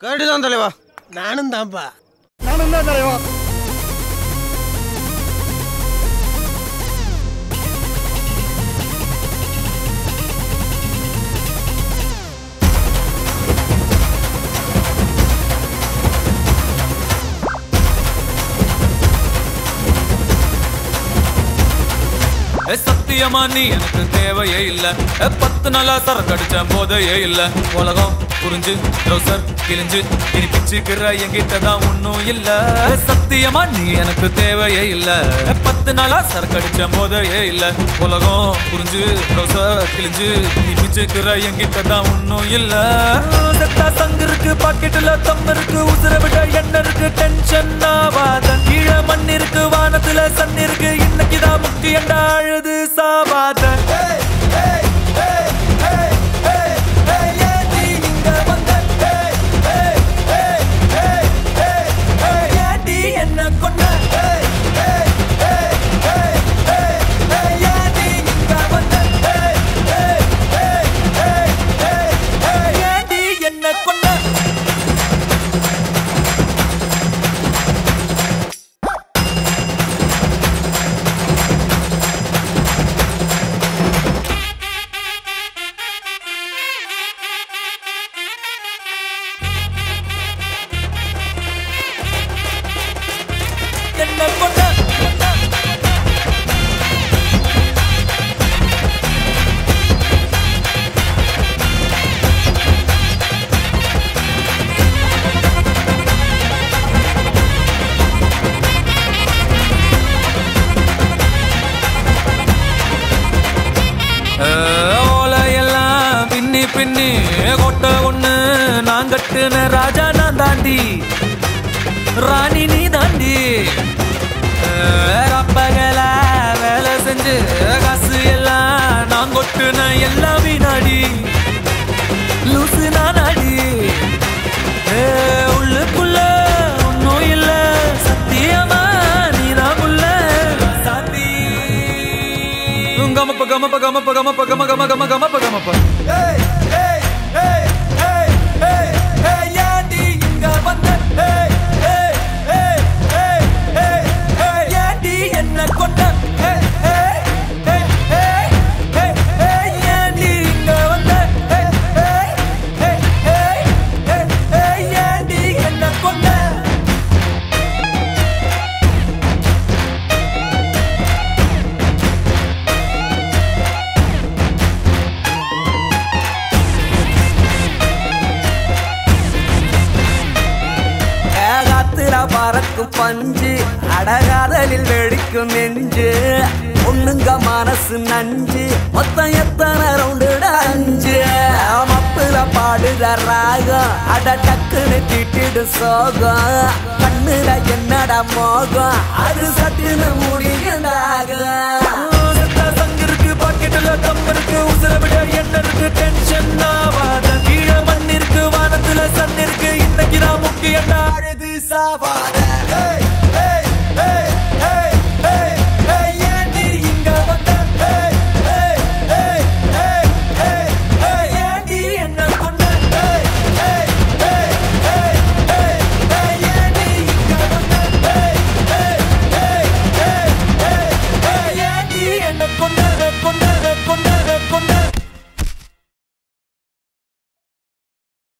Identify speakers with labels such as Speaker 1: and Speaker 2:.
Speaker 1: Correct தலைவா.
Speaker 2: நானும் தான்ப்பா
Speaker 3: நானும் தான் தலைவா
Speaker 4: சத்தியமா நீ எனக்கு தேவையே இல்ல. பத்து நாளா சரக்கு அடிச்ச போதையே இல்ல. உலகம் புரிஞ்சு ட்ரௌசர் கிழிஞ்சு இனி பிச்சுக்கிற என்கிட்ட தான் ஒன்னும் இல்ல. சத்தியமா நீ எனக்கு தேவையே இல்ல. பத்து நாளா சரக்கு அடிச்ச போதையே இல்ல. உலகம் புரிஞ்சு ட்ரௌசர் கிழிஞ்சு இனி பிச்சுக்கிற என்கிட்ட தான் ஒன்னும் இல்ல. செத்தா சங்கு இருக்கு பாக்கெட்டுல தம் இருக்கு உசுர விட எண்ணெய் இருக்கு டென்ஷன் ஆவாத. கீழே மண் இருக்கு வானத்துல சன் இருக்கு இன்னைக்கு முக்கியண்டா அழுது சாவாத. பின்னி கொட்ட ஒண்ணு நான் கட்டுன ராஜா நான் தாண்டி. ராணி நீ தாண்டி. அப்பகல வேலை செஞ்சு காசு எல்லாம் நான் கொட்டுன எல்லாம் வீணாடி. லூசு நானாடி ஏ, உள்ளுக்குள்ள ஒன்னும் இல்ல. சத்தியமா நீதான் உள்ள சாத்தி கமப்ப கமப்ப கமப்ப கமப்ப கம கம கம கமப்ப கமப்ப.
Speaker 5: பணக்காரக்கும் பஞ்சு அடகாதலில் வெடிக்கும் நெஞ்சு. பொண்ணுங்க மனசு நஞ்சு மொத்தம் எத்தனை ரவுண்டுட அஞ்சு. மப்புல பாடுற ராகம் அட டக்குன்னு திட்டிடு சோகம். கண்ணுல என்னட மோகம் அது சட்டுன்னு முடியுண்டாகும்
Speaker 4: பாக்கெட்டுல தம்பருக்கு உசுர விட என்ன இருக்கு டென்ஷன் ஆவாத. கீழே மண் இருக்கு வானத்துல சன் இருக்கு இன்னைக்கு